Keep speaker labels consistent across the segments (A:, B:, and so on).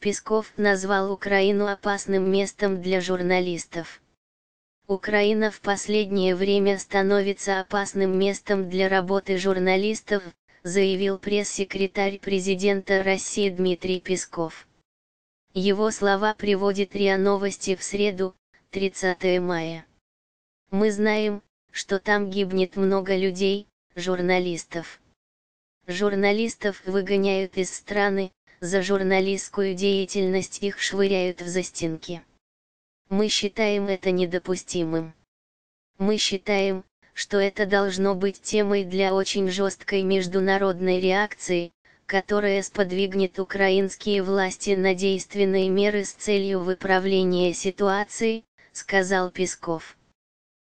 A: Песков назвал Украину опасным местом для журналистов. Украина в последнее время становится опасным местом для работы журналистов, заявил пресс-секретарь президента России Дмитрий Песков. Его слова приводит РИА Новости в среду, 30 мая. Мы знаем, что там гибнет много людей, журналистов. Журналистов выгоняют из страны, за журналистскую деятельность их швыряют в застенки. Мы считаем это недопустимым. Мы считаем, что это должно быть темой для очень жесткой международной реакции, которая сподвигнет украинские власти на действенные меры с целью выправления ситуации, сказал Песков.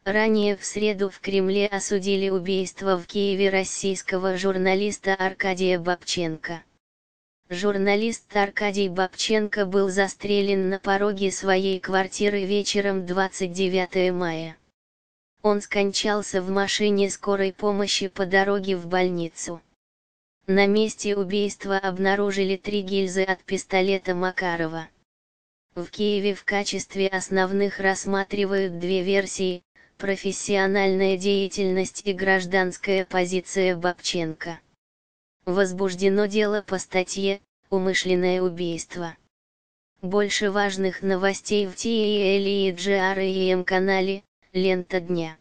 A: Ранее в среду в Кремле осудили убийство в Киеве российского журналиста Аркадия Бабченко. Журналист Аркадий Бабченко был застрелен на пороге своей квартиры вечером 29 мая. Он скончался в машине скорой помощи по дороге в больницу. На месте убийства обнаружили три гильзы от пистолета Макарова. В Киеве в качестве основных рассматривают две версии – профессиональная деятельность и гражданская позиция Бабченко. Возбуждено дело по статье «Умышленное убийство». Больше важных новостей в TEL и GR и М-канале, лента дня.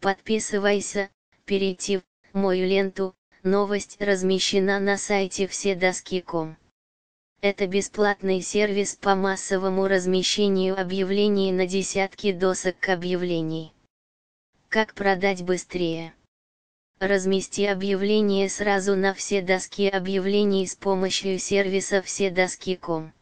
A: Подписывайся, перейти в мою ленту, новость размещена на сайте вседоски.ком. Это бесплатный сервис по массовому размещению объявлений на десятки досок объявлений. Как продать быстрее? Размести объявление сразу на все доски объявлений с помощью сервиса вседоски.ком.